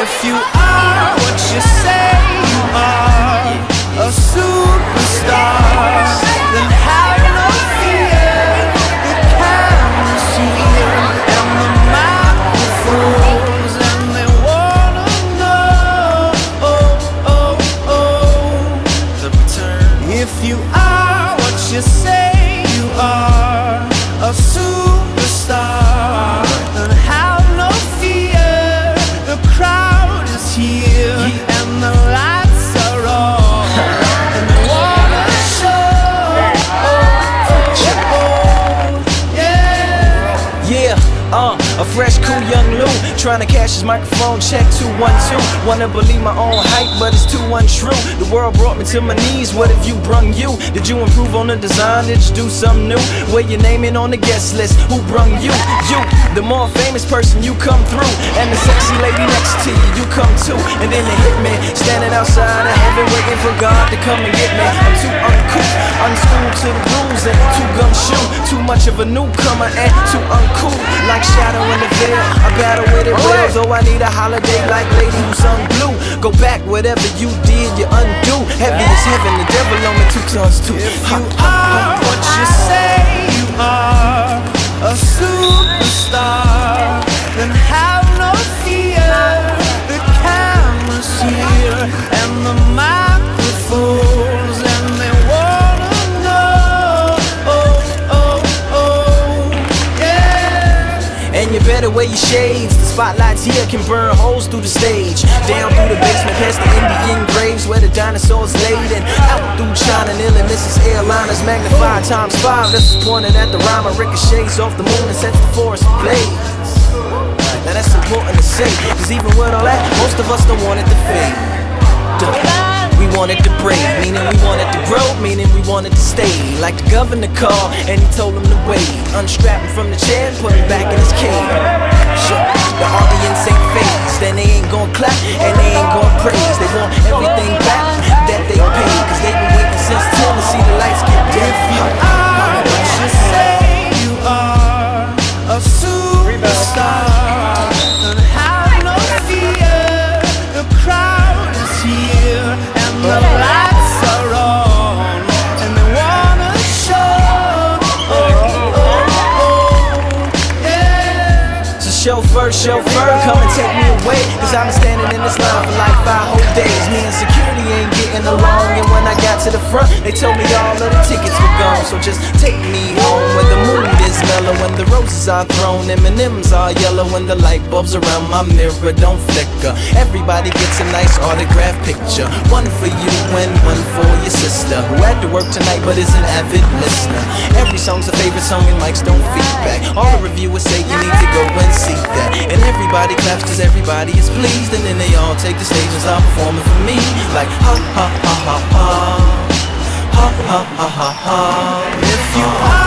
If you are what you say you are, a superstar, then you are what you say Trying to cash his microphone check 212 Wanna believe my own hype, but it's too untrue The world brought me to my knees, what if you brung you? Did you improve on the design, did you do something new? Where your name in on the guest list, who brung you? You, the more famous person, you come through And the sexy lady next to you, you come too And then the hitman, heaven Waiting for God to come and get me. I'm too uncouth, unschooled to the rules And too gumshoe, too much of a newcomer And too uncool, like shadow in the veil I battle with it well, though I need a holiday like lady who's sung blue Go back, whatever you did, you undo. Heavy as heaven, the devil on me two tons too. If you are what you say you are, a superstar, then have wear shades. The spotlights here can burn holes through the stage. Down through the basement, past the Indian graves where the dinosaurs laid. And out through China, nearly Mrs. Airliners magnified times five. This is pointing at the rhyme. Ricochets off the moon and sets the forest ablaze. Now that's important to say, cause even with all that, most of us don't want it to fade. Duh. We want it to break, meaning we wanted to grow, meaning we wanted to stay. Like the governor called and he told him to wait. Unstrap him from the chair and put him back in his cage. Sure, the audience ain't phased, then they ain't gon' clap and they ain't gon' praise. They want everything back that they paid, cause they been waiting since 10 to see the lights get dim. Chauffeur, chauffeur, come and take me away Cause I've been standing in this line for like five whole days. Me and security ain't getting along And when I got to the front, they told me all of the tickets were gone. So just take me home where the mood is mellow When the roses are thrown, M&M's are yellow When the light bulbs around my mirror don't flicker. Everybody gets a nice autograph picture. One for you and one for your sister. Who had to work tonight but is an avid listener. Every song's a favorite song and mics don't feedback. All the reviewers say you need claps cause everybody is pleased. And then they all take the stage and start performing for me. Like ha ha ha ha ha. Ha ha ha ha ha. If you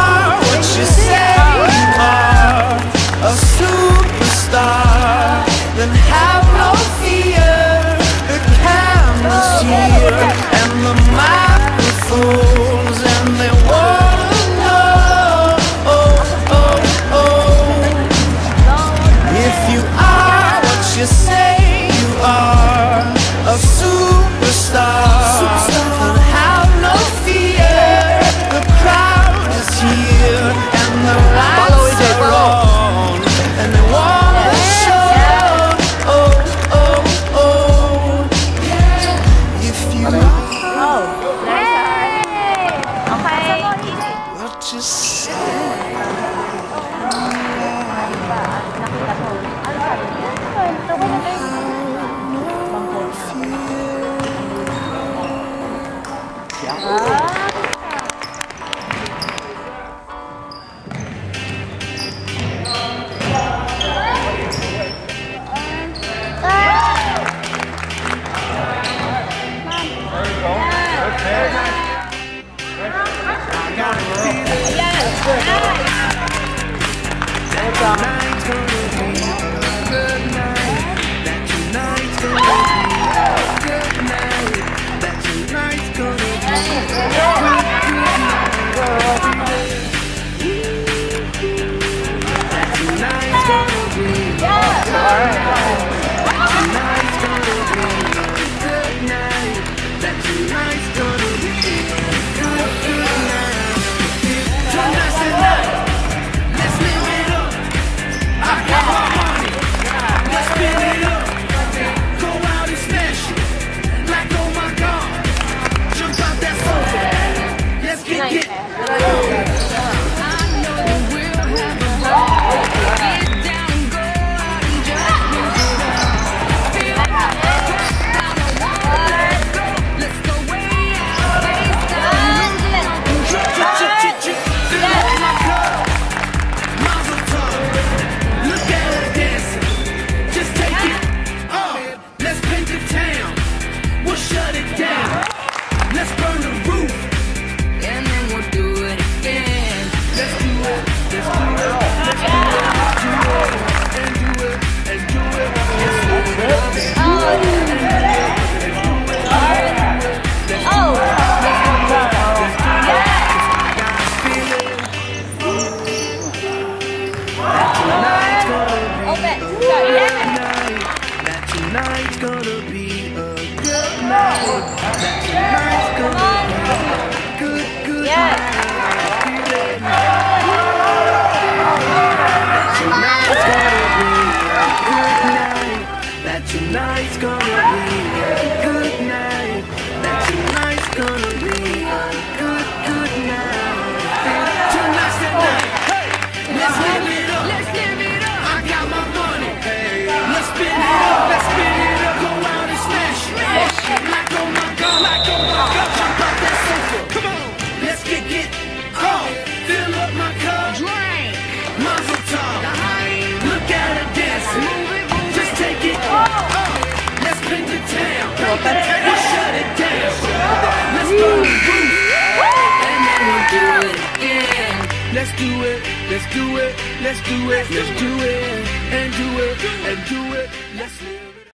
ありがとうございます。Yeah. do it, let's do it, let's do it, let's do it, and do it, and do it, let's